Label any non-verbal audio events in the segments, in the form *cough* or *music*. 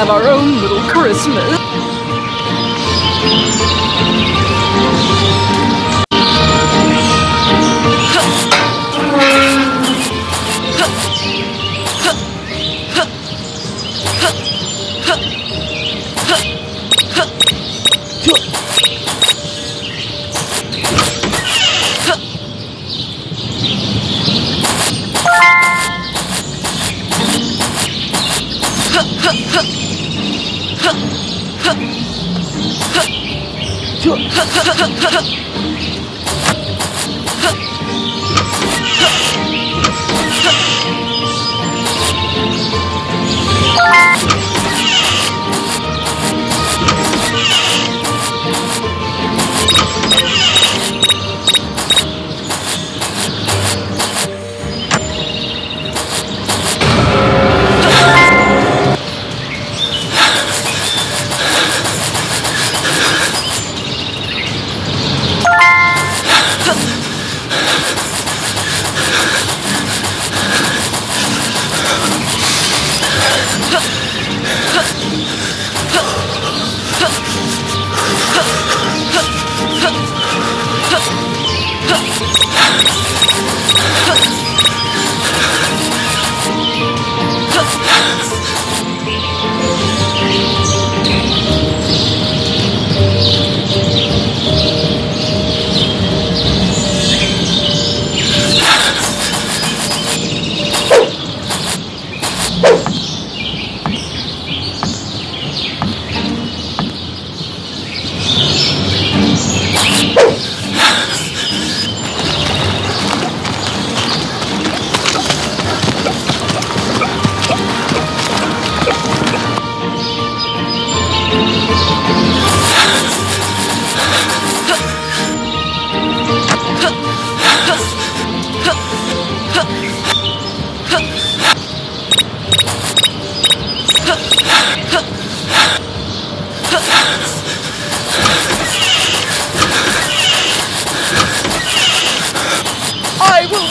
Have our own little Christmas. I will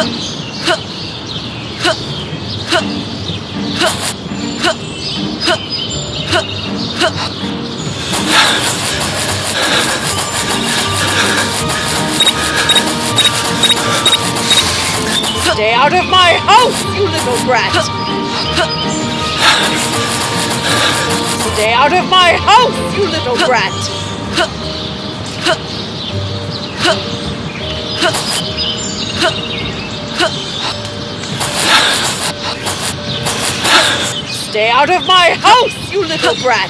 Stay out of my house, you little brat! Stay out of my house, you little brat! Stay out of my house, you little brat!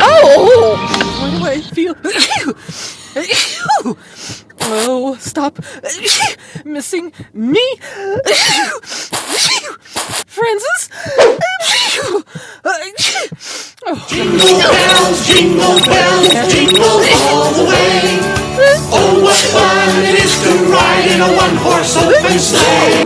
Oh! Why do I feel? *laughs* Oh, stop missing me, Francis. Jingle bells, jingle bells, jingle all the way. Oh, what fun it is to ride in a one-horse open sleigh.